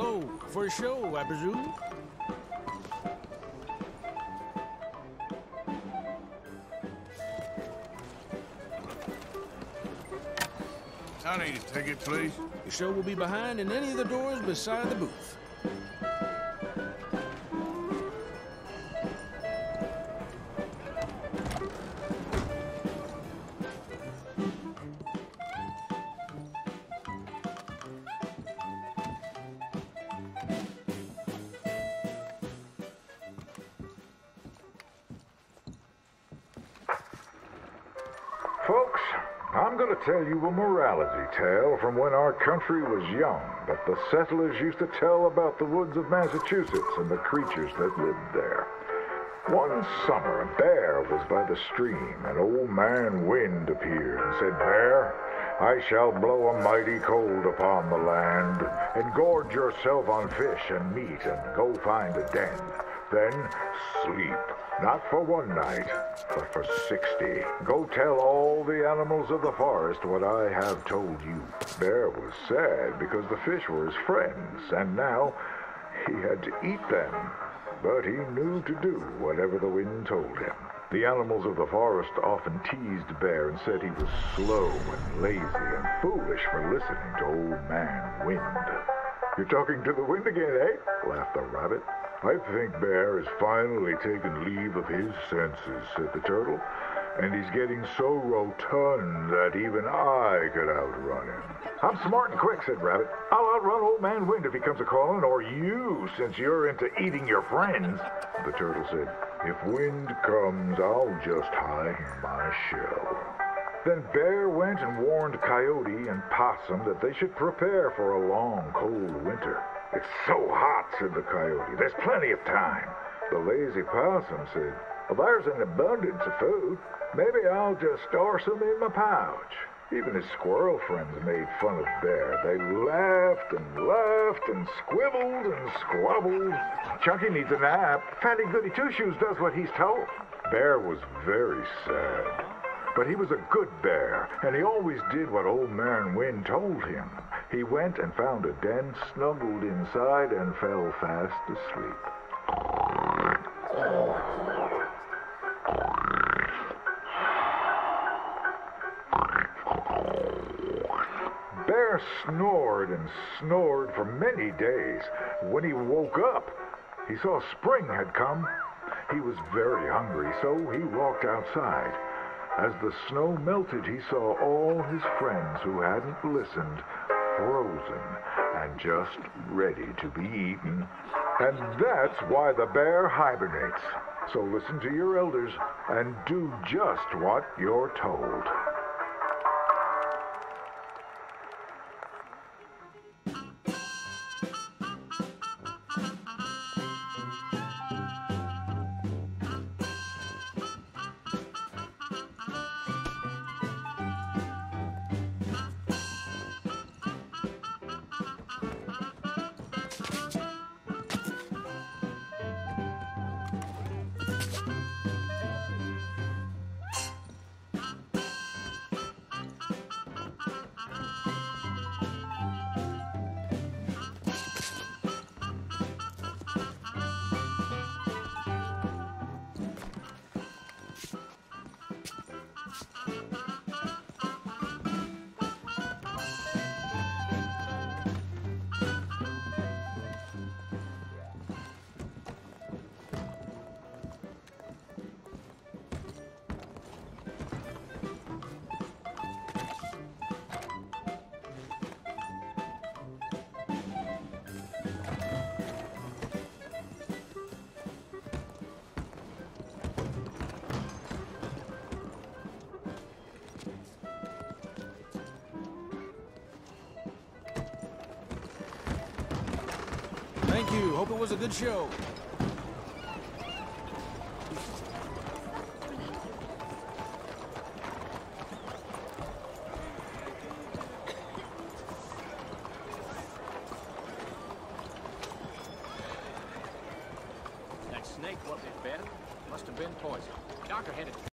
Hello, for a show, I presume? I need a ticket, please. The show will be behind in any of the doors beside the booth. Folks, I'm going to tell you a morality tale from when our country was young that the settlers used to tell about the woods of Massachusetts and the creatures that lived there. One summer, a bear was by the stream, and old man Wind appeared and said, Bear, I shall blow a mighty cold upon the land, and gorge yourself on fish and meat, and go find a den. Then sleep, not for one night, but for sixty. Go tell all the animals of the forest what I have told you. Bear was sad because the fish were his friends, and now he had to eat them. But he knew to do whatever the wind told him. The animals of the forest often teased Bear and said he was slow and lazy and foolish for listening to Old Man Wind. You're talking to the wind again, eh? laughed the rabbit. I think Bear has finally taken leave of his senses, said the turtle. And he's getting so rotund that even I could outrun him. I'm smart and quick, said Rabbit. I'll outrun Old Man Wind if he comes a calling, or you, since you're into eating your friends. The turtle said, If wind comes, I'll just hide in my shell. Then Bear went and warned Coyote and Possum that they should prepare for a long, cold winter. It's so hot, said the Coyote. There's plenty of time. The lazy Possum said, well, there's an abundance of food. Maybe I'll just store some in my pouch. Even his squirrel friends made fun of Bear. They laughed and laughed and squibbled and squabbled. Chunky needs a nap. Fatty Goody Two Shoes does what he's told. Bear was very sad. But he was a good bear, and he always did what Old Man Wind told him. He went and found a den, snuggled inside, and fell fast asleep. Bear snored and snored for many days. When he woke up, he saw spring had come. He was very hungry, so he walked outside. As the snow melted, he saw all his friends who hadn't listened frozen and just ready to be eaten. And that's why the bear hibernates. So listen to your elders and do just what you're told. Thank you. Hope it was a good show. That snake wasn't it, Ben? Must have been poison. Doctor had it